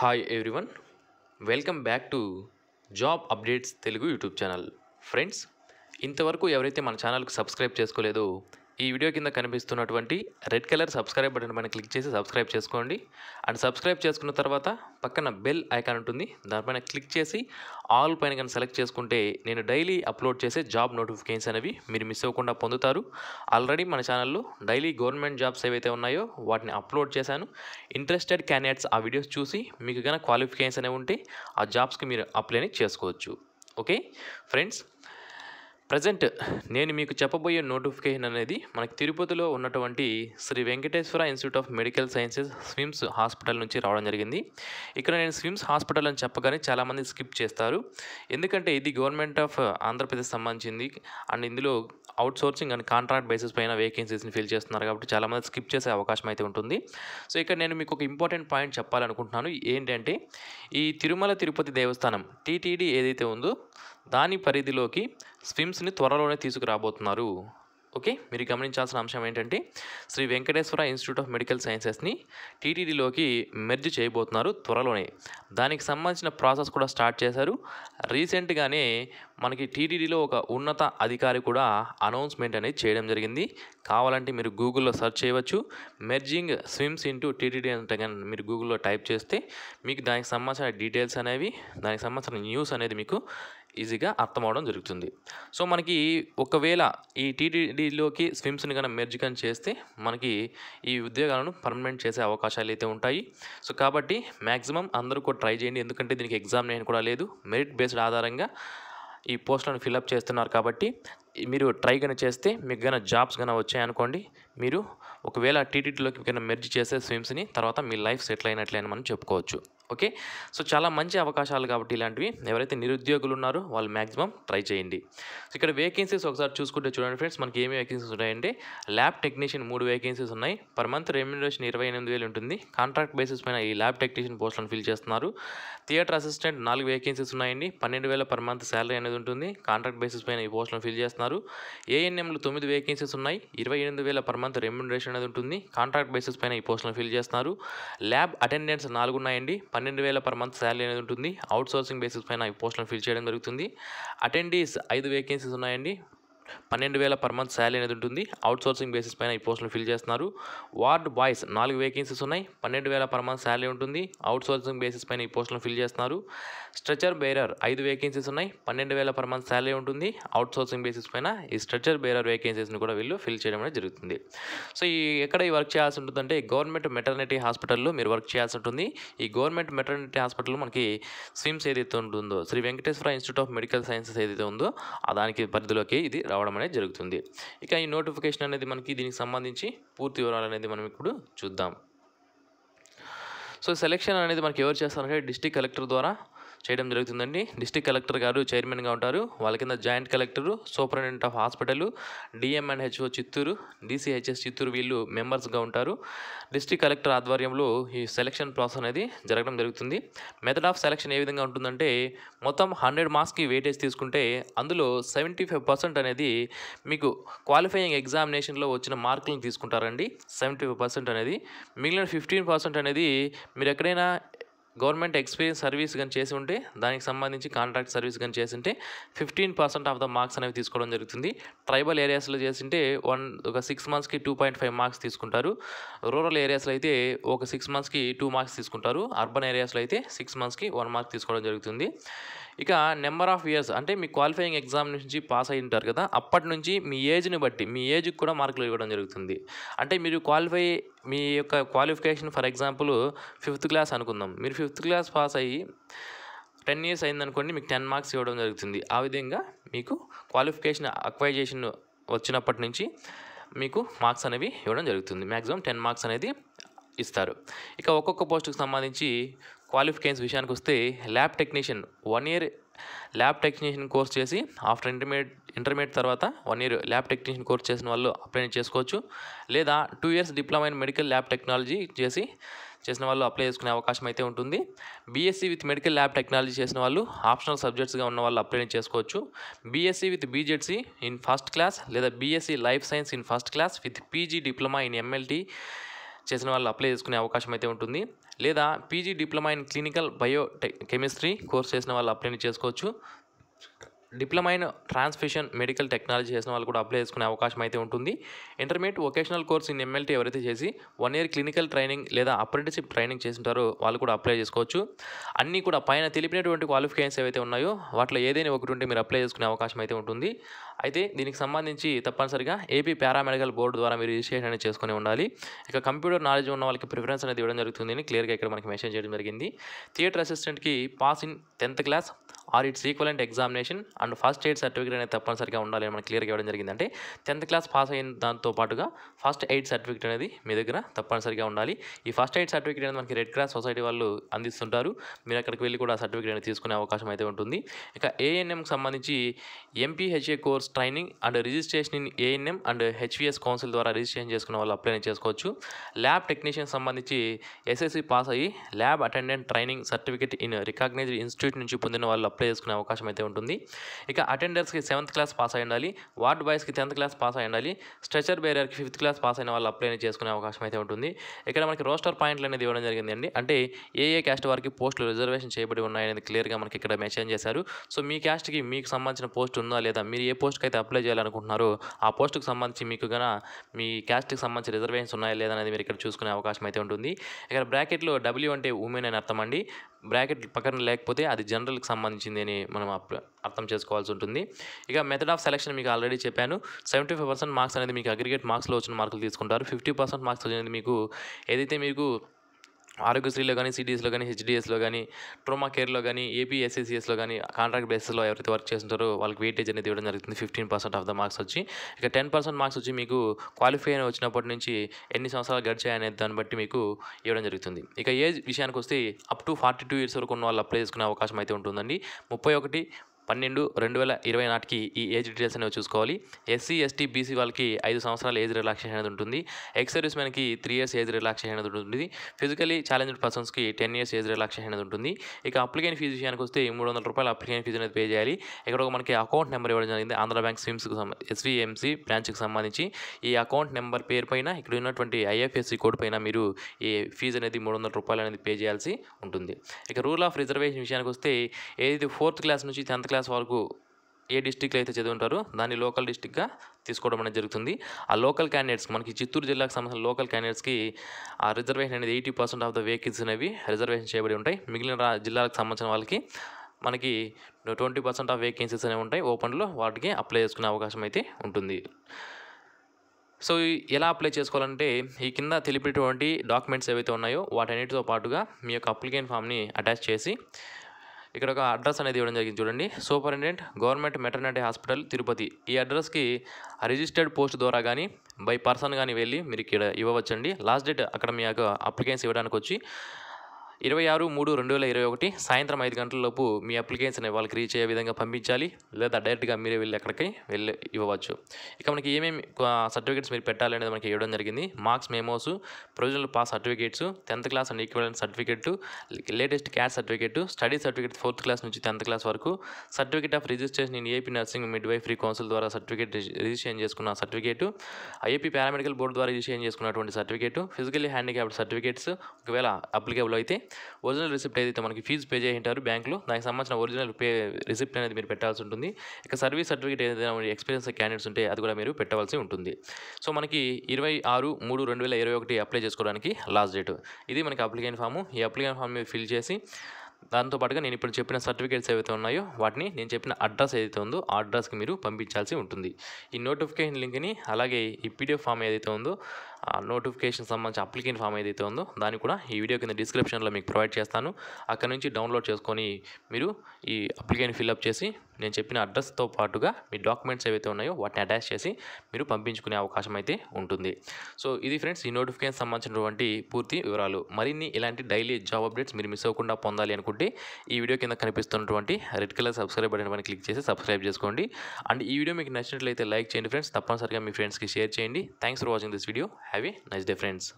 Hi everyone welcome back to job updates Telugu YouTube channel friends ఇంతవరకు ఎవరైతే మన ఛానల్కి సబ్స్క్రైబ్ చేసుకోలేదో ఈ వీడియో కింద కనిపిస్తున్నటువంటి రెడ్ కలర్ సబ్స్క్రైబ్ బటన్ పైన క్లిక్ చేసి సబ్స్క్రైబ్ చేసుకోండి. అండ్ సబ్స్క్రైబ్ చేసుకున్న తర్వాత పక్కన బెల్ ఐకాన్ ఉంటుంది. దానిపైన క్లిక్ చేసి ఆల్ పైన కానీ సెలెక్ట్ చేసుకుంటే నేను డైలీ అప్లోడ్ చేసే జాబ్ నోటిఫికేషన్స్ అనేవి మీరు మిస్ అవ్వకుండా పొందుతారు. ఆల్రెడీ మన ఛానల్లో డైలీ గవర్నమెంట్ జాబ్స్ ఏవైతే ఉన్నాయో వాటిని అప్లోడ్ చేశాను. ఇంట్రెస్టెడ్ క్యాండిడేట్స్ ఆ వీడియోస్ చూసి మీకు కనుక క్వాలిఫికేషన్స్ అనేవి ఉంటే ఆ జాబ్స్కి మీరు అప్లైని చేసుకోవచ్చు. ఓకే? ఫ్రెండ్స్ ప్రజెంట్ నేను మీకు చెప్పబోయే నోటిఫికేషన్ అనేది మనకి తిరుపతిలో ఉన్నటువంటి Sri Venkateswara institute of medical sciences SVIMS hospital నుంచి రావడం జరిగింది. ఇక్కడ నేను స్విమ్స్ హాస్పిటల్ అని చెప్పగానే చాలామంది స్కిప్ చేస్తారు. ఎందుకంటే ఇది గవర్నమెంట్ ఆఫ్ ఆంధ్రప్రదేశ్ సంబంధించింది. అండ్ ఇందులో అవుట్సోర్సింగ్ అండ్ కాంట్రాక్ట్ బేసిస్ పైన వేకెన్సీస్ని ఫిల్ చేస్తున్నారు కాబట్టి చాలామంది స్కిప్ చేసే అవకాశం అయితే ఉంటుంది. సో ఇక్కడ నేను మీకు ఒక ఇంపార్టెంట్ పాయింట్ చెప్పాలనుకుంటున్నాను. ఏంటంటే ఈ తిరుమల తిరుపతి దేవస్థానం టీటీడీ ఏదైతే ఉందో దాని పరిధిలోకి స్విమ్స్ని త్వరలోనే తీసుకురాబోతున్నారు. ఓకే? మీరు గమనించాల్సిన అంశం ఏంటంటే Sri Venkateswara institute of medical సైన్సెస్ని టీటీడీలోకి మెర్జ్ చేయబోతున్నారు త్వరలోనే. దానికి సంబంధించిన ప్రాసెస్ కూడా స్టార్ట్ చేశారు. రీసెంట్గానే మనకి టీటీడీలో ఒక ఉన్నత అధికారి కూడా అనౌన్స్మెంట్ అనేది చేయడం జరిగింది. కావాలంటే మీరు గూగుల్లో సెర్చ్ చేయవచ్చు. మెర్జింగ్ స్విమ్స్ ఇంటూ టీటీడీ అంటే కానీ మీరు గూగుల్లో టైప్ చేస్తే మీకు దానికి సంబంధించిన డీటెయిల్స్ అనేవి దానికి సంబంధించిన న్యూస్ అనేది మీకు ఈజీగా అర్థం అవడం జరుగుతుంది. సో మనకి ఒకవేళ ఈ టీటీడీలోకి స్విమ్స్ని కనుక మెర్జ్ కానీ చేస్తే మనకి ఈ ఉద్యోగాలను పర్మనెంట్ చేసే అవకాశాలు అయితే ఉంటాయి. సో కాబట్టి మ్యాక్సిమం అందరూ కూడా ట్రై చేయండి. ఎందుకంటే దీనికి ఎగ్జామినేషన్ కూడా లేదు. మెరిట్ బేస్డ్ ఆధారంగా ఈ పోస్టులను ఫిల్అప్ చేస్తున్నారు కాబట్టి మీరు ట్రై కనుక చేస్తే మీకు కనుక జాబ్స్ కనుక వచ్చాయనుకోండి మీరు ఒకవేళ టీటీడీలోకి కనుక మెర్జ్ చేసే స్విమ్స్ని తర్వాత మీ లైఫ్ సెటిల్ అయినట్లే అని మనం చెప్పుకోవచ్చు. ఓకే? సో చాలా మంచి అవకాశాలు కాబట్టి ఇలాంటివి. ఎవరైతే నిరుద్యోగులు ఉన్నారో వాళ్ళు మ్యాక్సిమం ట్రై చేయండి. సో ఇక్కడ వేకెన్సీస్ ఒకసారి చూసుకుంటే చూడండి ఫ్రెండ్స్ మనకి ఏమి వేకెన్సీస్ ఉన్నాయంటే ల్యాబ్ టెక్నీషియన్ మూడు వేకెన్సీస్ ఉన్నాయి. పర్ మంత్ రెమ్యూనరేషన్ ఇరవై ఎనిమిది వేలు ఉంటుంది. కాంట్రాక్ట్ బేసిస్ పైన ఈ ల్యాబ్ టెక్నీషియన్ పోస్టులను ఫిల్ చేస్తున్నారు. థియేటర్ అసిస్టెంట్ నాలుగు వేకెన్సీస్ ఉన్నాయండి. పన్నెండు వేల పర్ మంత్ శాలరీ అనేది ఉంటుంది. కాంట్రాక్ట్ బేసిస్ పైన ఈ పోస్టులను ఫిల్ చేస్తున్నారు. ఏఎన్ఎంలు తొమ్మిది వేకెన్సీస్ ఉన్నాయి. ఇరవై ఎనిమిది వేల పర్ మంత్ రెమ్యూనరేషన్ అనేది ఉంటుంది. కాంట్రాక్ట్ బేసిస్ పైన ఈ పోస్టులను ఫిల్ చేస్తున్నారు. ల్యాబ్ అటెండెన్స్ నాలుగు ఉన్నాయండి. పన్నెండు వేల పర్ మంత్ శాలరీ అనేది ఉంటుంది. అవుట్ సోర్సింగ్ బేసిస్ పైన ఈ పోస్టులను ఫిల్ చేయడం జరుగుతుంది. అటెండీస్ ఐదు వేకెన్సీస్ ఉన్నాయండి. పన్నెండు వేల పర్ మంత్ శాలరీ అనేది ఉంటుంది. అవుట్ సోర్సింగ్ బేసిస్ పైన ఈ పోస్టులు ఫిల్ చేస్తున్నారు. వార్డ్ బాయ్స్ నాలుగు వేకెన్సీస్ ఉన్నాయి. పన్నెండు వేల పర్ మంత్ శాలరీ ఉంటుంది. అవుట్ సోర్సింగ్ బేసిస్ పైన ఈ పోస్టులను ఫిల్ చేస్తున్నారు. స్ట్రెచర్ బేరర్ ఐదు వేకెన్సీస్ ఉన్నాయి. పన్నెండు వేల పర్ మంత్ శాలరీ ఉంటుంది. అవుట్ సోర్సింగ్ బేసిస్ పైన ఈ స్ట్రెచర్ బేరర్ వేకెన్సీస్ని కూడా వీళ్ళు ఫిల్ చేయడం అనేది జరుగుతుంది. సో ఈ ఎక్కడ ఈ వర్క్ చేయాల్సి ఉంటుందంటే గవర్నమెంట్ మెటర్నిటీ హాస్పిటల్లో మీరు వర్క్ చేయాల్సి ఉంటుంది. ఈ గవర్నమెంట్ మెటర్నిటీ హాస్పిటల్లో మనకి స్విమ్స్ ఏదైతే ఉంటుందో Sri Venkateswara institute of medical sciences ఏదైతే ఉందో దానికి పరిధిలోకి ఇది రావడం అనేది జరుగుతుంది. ఇక ఈ నోటిఫికేషన్ అనేది మనకి దీనికి సంబంధించి పూర్తి వివరాలు అనేది మనం ఇప్పుడు చూద్దాం. సో సెలెక్షన్ అనేది మనకి ఎవరు చేస్తారంటే డిస్టిక్ కలెక్టర్ ద్వారా చేయడం జరుగుతుందండి. డిస్టిక్ కలెక్టర్ గారు చైర్మన్గా ఉంటారు. వాళ్ళ కింద joint collector superintendent of hospital DMNHO Chittoor DCHS Chittoor వీళ్ళు మెంబర్స్గా ఉంటారు. డిస్టిక్ కలెక్టర్ ఆధ్వర్యంలో ఈ సెలక్షన్ ప్రాసెస్ అనేది జరగడం జరుగుతుంది. మెథడ్ ఆఫ్ సెలక్షన్ ఏ విధంగా ఉంటుందంటే మొత్తం హండ్రెడ్ మార్క్స్కి వెయిటేజ్ తీసుకుంటే అందులో సెవెంటీ ఫైవ్ పర్సెంట్ అనేది మీకు క్వాలిఫైయింగ్ ఎగ్జామినేషన్లో వచ్చిన మార్కులను తీసుకుంటారండి. సెవెంటీ ఫైవ్ పర్సెంట్ అనేది మిగిలిన ఫిఫ్టీన్ పర్సెంట్ అనేది మీరు ఎక్కడైనా గవర్నమెంట్ ఎక్స్పీరియన్స్ సర్వీస్ కానీ చేసి ఉంటే దానికి సంబంధించి కాంట్రాక్ట్ సర్వీస్ కానీ చేసి ఉంటే fifteen percent of the marks అనేవి తీసుకోవడం జరుగుతుంది. ట్రైబల్ ఏరియాస్లో చేసింటే వన్ ఒక సిక్స్ మంత్స్కి టూ పాయింట్ ఫైవ్ మార్క్స్ తీసుకుంటారు. రూరల్ ఏరియాస్లో అయితే ఒక సిక్స్ మంత్స్కి టూ మార్క్స్ తీసుకుంటారు. అర్బన్ ఏరియాస్లో అయితే సిక్స్ మంత్స్కి వన్ మార్క్ తీసుకోవడం జరుగుతుంది. ఇక నెంబర్ ఆఫ్ ఇయర్స్ అంటే మీ క్వాలిఫైయింగ్ ఎగ్జామ్ నుంచి పాస్ అయి ఉంటారు కదా అప్పటి నుంచి మీ ఏజ్ని బట్టి మీ ఏజ్కి కూడా మార్కులు ఇవ్వడం జరుగుతుంది. అంటే మీరు క్వాలిఫై మీ యొక్క qualification for example fifth class అనుకుందాం. మీరు ఫిఫ్త్ క్లాస్ పాస్ అయ్యి టెన్ ఇయర్స్ అయిందనుకోండి మీకు టెన్ మార్క్స్ ఇవ్వడం జరుగుతుంది. ఆ విధంగా మీకు క్వాలిఫికేషన్ అక్వైజేషన్ వచ్చినప్పటి నుంచి మీకు మార్క్స్ అనేవి ఇవ్వడం జరుగుతుంది. మ్యాక్సిమం టెన్ మార్క్స్ అనేది ఇస్తారు. ఇక ఒక్కొక్క పోస్టుకు సంబంధించి క్వాలిఫికేషన్స్ విషయానికి వస్తే lab technician one year lab technician course చేసి ఆఫ్టర్ ఇంటర్మీడియట్ ఇంటర్మీడియట్ తర్వాత one year lab technician course చేసిన వాళ్ళు అప్లై చేసుకోవచ్చు. లేదా two years diploma in medical lab technology చేసి చేసిన వాళ్ళు అప్లై చేసుకునే అవకాశం అయితే ఉంటుంది. BSc with medical lab technology చేసిన వాళ్ళు ఆప్షనల్ సబ్జెక్ట్స్గా ఉన్న వాళ్ళు అప్లై చేసుకోవచ్చు. BSc with BZC in first class లేదా BSc life science in first class with PG diploma in MLT చేసిన వాళ్ళు అప్లై చేసుకునే అవకాశం అయితే ఉంటుంది. లేదా PG diploma in clinical biochemistry course చేసిన వాళ్ళు అప్లై చేసుకోవచ్చు. Diploma in transfusion medical technology చేసిన వాళ్ళు కూడా అప్లై చేసుకునే అవకాశం అయితే ఉంటుంది. Intermediate vocational course in MLT ఎవరైతే చేసి వన్ ఇయర్ క్లినికల్ ట్రైనింగ్ లేదా అప్రెంటిషిప్ ట్రైనింగ్ చేసింటారో వాళ్ళు కూడా అప్లై చేసుకోవచ్చు. అన్నీ కూడా పైన తెలిపినటువంటి క్వాలిఫికేషన్స్ ఏవైతే ఉన్నాయో వాటిలో ఏదైనా ఒకటి ఉంటే మీరు అప్లై చేసుకునే అవకాశం అయితే ఉంటుంది. అయితే దీనికి సంబంధించి తప్పనిసరిగా ఏపీ పారామెడికల్ బోర్డు ద్వారా మీరు రిజిస్ట్రేషన్ అనేది చేసుకుని ఉండాలి. ఇక కంప్యూటర్ నాలెడ్జ్ ఉన్న వాళ్ళకి ప్రిఫరెన్స్ అనేది ఇవ్వడం జరుగుతుంది అని క్లియర్గా ఇక్కడ మనకి మెసేజ్ చేయడం జరిగింది. Theatre అసిస్టెంట్కి pass in tenth class or its equivalent examination and first aid certificate అనేది తప్పనిసరిగా ఉండాలి అని మనకి క్లియర్గా ఇవ్వడం జరిగింది. అంటే టెన్త్ క్లాస్ పాస్ అయిన దాంతో పాటుగా ఫస్ట్ ఎయిడ్ సర్టిఫికేట్ అనేది మీ దగ్గర తప్పనిసరిగా ఉండాలి. ఈ ఫస్ట్ ఎయిడ్ సర్టిఫికేట్ అనేది మనకి రెడ్ క్రాస్ సొసైటీ వాళ్ళు అందిస్తుంటారు. మీరు అక్కడికి వెళ్ళి కూడా సర్టిఫికేట్ అనేది తీసుకునే అవకాశం అయితే ఉంటుంది. ఇక ఏఎన్ఎంకి సంబంధించి MPHA course training and registration in ANM and HVS council ద్వారా రిజిస్ట్రేషన్ చేసుకున్న వాళ్ళు అప్లై చేసుకోవచ్చు. ల్యాబ్ టెక్నీషియన్ సంబంధించి ఎస్ఎస్సి పాస్ అయ్యి lab attendant training certificate in recognised institute నుంచి పొందిన వాళ్ళు అప్లై చేసుకునే అవకాశం అయితే ఉంటుంది. ఇక అటెండర్స్కి సెవెంత్ క్లాస్ పాస్ అయి ఉండాలి. వార్డ్ బాయ్స్కి టెన్త్ క్లాస్ పాస్ అయి ఉండాలి. స్ట్రెచర్ బేరియర్కి ఫిఫ్త్ క్లాస్ పాస్ అయిన వాళ్ళు అప్లై చేసుకునే అవకాశం అయితే ఉంటుంది. ఇక్కడ మనకి రోస్టర్ పాయింట్లు అనేది ఇవ్వడం జరిగింది అండి అంటే ఏ ఏ క్యాస్ట్ వారికి పోస్టులు రిజర్వేషన్ చేయబడి ఉన్నాయనేది క్లియర్గా మనకి ఇక్కడ మెన్షన్ చేశారు. సో మీ క్యాస్ట్కి మీకు సంబంధించిన పోస్ట్ ఉందా లేదా మీరు ఏ పోస్ట్కి అయితే అప్లై చేయాలనుకుంటున్నారో ఆ పోస్ట్కి సంబంధించి మీకు గన మీ క్యాస్ట్కి సంబంధించి రిజర్వేషన్స్ ఉన్నాయా లేదా అనేది మీరు ఇక్కడ చూసుకునే అవకాశం అయితే ఉంటుంది. ఇక్కడ బ్రాకెట్లో డబ్ల్యూ అంటే ఉమెన్ అని అర్థం అండి. బ్రాకెట్ పక్కన లేకపోతే అది జనరల్కి సంబంధించింది. అని మనం అర్థం చేసుకోవాల్సి ఉంటుంది. ఇక మెథడ్ ఆఫ్ సెలక్షన్ మీకు ఆల్రెడీ చెప్పాను. సెవెంటీ ఫైవ్ పర్సెంట్ మార్క్స్ అనేది మీకు అగ్రిగేట్ మార్క్స్లో వచ్చిన మార్కులు తీసుకుంటారు. ఫిఫ్టీ పర్సెంట్ మార్క్స్ అనేది మీకు ఏదైతే మీకు ఆరోగ్యశ్రీలో కానీ సిడిఎస్లో కానీ హెచ్డిఎస్లో కానీ ట్రోమా కేర్లో కానీ ఏపీ ఎస్ఎస్సిఎస్లో కానీ కాంట్రాక్ట్ బేసిస్లో ఎవరైతే వర్క్ చేస్తుంటారో వాళ్ళకి వెయిటేజ్ అనేది ఇవ్వడం జరుగుతుంది. Fifteen percent of the marks వచ్చి ఇక టెన్ పర్సెంట్ మార్క్స్ వచ్చి మీకు క్వాలిఫై అయిన వచ్చినప్పటి నుంచి ఎన్ని సంవత్సరాలు గడిచాయనే దాన్ని బట్టి మీకు ఇవ్వడం జరుగుతుంది. ఇక ఏజ్ విషయానికి వస్తే up to forty two years వరకు ఉన్న వాళ్ళు అప్లై చేసుకునే అవకాశం అయితే ఉంటుందండి. ముప్పై ఒకటి పన్నెండు రెండు వేల ఇరవై నాటికి ఈ ఏజ్ డీటెయిల్స్ అనేవి చూసుకోవాలి. ఎస్సీ ఎస్టీ బీసీ వాళ్ళకి ఐదు సంవత్సరాల ఏజ్ రిలాక్సేషన్ అనేది ఉంటుంది. ఎక్స్ సర్వీస్ మ్యాన్కి త్రీ ఇయర్స్ ఏజ్ రిలాక్సేషన్ అనేది ఉంటుంది. ఫిజికలీ ఛాలెంజ్డ్ పర్సన్స్కి టెన్ ఇయర్స్ ఏజ్ రిలాక్సేషన్ అనేది ఉంటుంది. ఇక అప్లికేషన్ ఫీజు విషయానికి వస్తే మూడు వందల రూపాయల అప్లికేషన్ ఫీజు అనేది పే చేయాలి. ఇక్కడ ఒక మనకి అకౌంట్ నెంబర్ ఇవ్వడం జరిగింది. ఆంధ్ర బ్యాంక్ స్విమ్స్కి సంబంధించి ఎస్వీఎంసీ బ్రాంచ్కి సంబంధించి. ఈ అకౌంట్ నెంబర్ పేరు పైన ఇక్కడ ఉన్నటువంటి ఐఎఫ్ఎస్సి కోడ్ పైన మీరు ఈ ఫీజు అనేది మూడు వందల రూపాయలు అనేది పే చేయాల్సి ఉంటుంది. ఇక రూల్ ఆఫ్ రిజర్వేషన్ విషయానికి వస్తే ఏది ఫోర్త్ క్లాస్ నుంచి టెన్త్ క్లాస్ క్లాస్ వరకు ఏ డిస్టిక్లో అయితే చదివి ఉంటారో దాన్ని లోకల్ డిస్టిక్గా తీసుకోవడం అనేది జరుగుతుంది. ఆ లోకల్ క్యాండిడేట్స్ మనకి చిత్తూరు జిల్లాకు సంబంధించిన లోకల్ క్యాండిడేట్స్కి ఆ రిజర్వేషన్ అనేది eighty percent of the vehicles అనేవి రిజర్వేషన్ చేయబడి ఉంటాయి. మిగిలిన రా జిల్లాలకు సంబంధించిన వాళ్ళకి మనకి ట్వంటీ పర్సెంట్ ఆఫ్ వేకెన్సీస్ అనేవి ఉంటాయి. ఓపెన్లో వాటికి అప్లై చేసుకునే అవకాశం అయితే ఉంటుంది. సో ఎలా అప్లై చేసుకోవాలంటే ఈ కింద తెలిపినటువంటి డాక్యుమెంట్స్ ఏవైతే ఉన్నాయో వాటన్నిటితో పాటుగా మీ యొక్క అప్లికేషన్ ఫామ్ని అటాచ్ చేసి ఇక్కడ ఒక అడ్రస్ అనేది ఇవ్వడం జరిగింది. చూడండి. Superintendent government maternity hospital Tirupati. ఈ అడ్రస్కి రిజిస్టర్డ్ పోస్ట్ ద్వారా కానీ బై పర్సన్ కానీ వెళ్ళి మీరు ఇక్కడ ఇవ్వవచ్చండి. లాస్ట్ డేట్ అక్కడ మీ యొక్క అప్లికేషన్ ఇవ్వడానికి వచ్చి ఇరవై ఆరు మూడు రెండు వేల ఇరవై ఒకటి సాయంత్రం ఐదు గంటలలోపు మీ అప్లికేషన్ వాళ్ళకి రీచ్ అయ్యే విధంగా పంపించాలి లేదా డైరెక్ట్గా మీరే వెళ్ళి అక్కడికి వెళ్ళి ఇవ్వవచ్చు. ఇక మనకి ఏమేమి సర్టిఫికేట్స్ మీరు పెట్టాలి అనేది మనకి ఇవ్వడం జరిగింది. Marks memos provisional pass certificates tenth class and equivalent certificate latest cash certificate study certificate fourth class నుంచి టెన్త్ క్లాస్ వరకు certificate of registration in AP nursing midwifery council ద్వారా సర్టిఫికేట్ రిజిస్ట్రేషన్ చేసుకున్న సర్టిఫికేట్ ఐఏపీ పారామెడికల్ బోర్డు ద్వారా registration చేసుకున్నటువంటి certificate physically handicapped certificates ఒకవేళ applicable అయితే original receipt ఏదైతే మనకి ఫీజు పే చేయింటారు బ్యాంకులో దానికి సంబంధించిన ఒరిజినల్ పే రిసిప్ట్ అనేది మీరు పెట్టాల్సి ఉంటుంది. ఇక సర్వీస్ సర్టిఫికేట్ ఏదైనా ఎక్స్పీరియన్స్ క్యాండిడేట్స్ ఉంటే అది కూడా మీరు పెట్టవలసి ఉంటుంది. సో మనకి ఇరవై ఆరు మూడు రెండు వేల ఇరవై ఒకటి అప్లై చేసుకోవడానికి లాస్ట్ డేట్ ఇది మనకి అప్లికేషన్ ఫామ్ ఈ అప్లికేషన్ ఫామ్ మీరు ఫిల్ చేసి దాంతోపాటుగా నేను ఇప్పుడు చెప్పిన సర్టిఫికేట్స్ ఏవైతే ఉన్నాయో వాటిని నేను చెప్పిన అడ్రస్ ఏదైతే ఉందో ఆ అడ్రస్కి మీరు పంపించాల్సి ఉంటుంది. ఈ నోటిఫికేషన్ లింక్ని అలాగే ఈ పీడిఎఫ్ ఫామ్ ఏదైతే ఉందో ఆ నోటిఫికేషన్ సంబంధించి అప్లికేషన్ ఫామ్ ఏదైతే ఉందో దాన్ని కూడా ఈ వీడియో కింద డిస్క్రిప్షన్లో మీకు ప్రొవైడ్ చేస్తాను. అక్కడ నుంచి డౌన్లోడ్ చేసుకొని మీరు ఈ అప్లికేషన్ ఫిల్అప్ చేసి నేను చెప్పిన అడ్రస్తో పాటుగా మీ డాక్యుమెంట్స్ ఏవైతే ఉన్నాయో వాటిని అటాచ్ చేసి మీరు పంపించుకునే అవకాశం అయితే ఉంటుంది. సో ఇది ఫ్రెండ్స్ ఈ నోటిఫికేషన్ సంబంధించినటువంటి పూర్తి వివరాలు. మరిన్ని ఇలాంటి డైలీ జాబ్ అప్డేట్స్ మీరు మిస్ అవ్వకుండా పొందాలి అనుకుంటే ఈ వీడియో కింద కనిపిస్తున్నటువంటి రెడ్ కలర్ సబ్స్క్రైబ్ బటన్ పైన క్లిక్ చేసి సబ్స్క్రైబ్ చేసుకోండి. అండ్ ఈ వీడియో మీకు నచ్చినట్లయితే లైక్ చేయండి ఫ్రెండ్స్. తప్పనిసరిగా మీ ఫ్రెండ్స్కి షేర్ చేయండి. Thanks for watching this video. Have a nice day friends.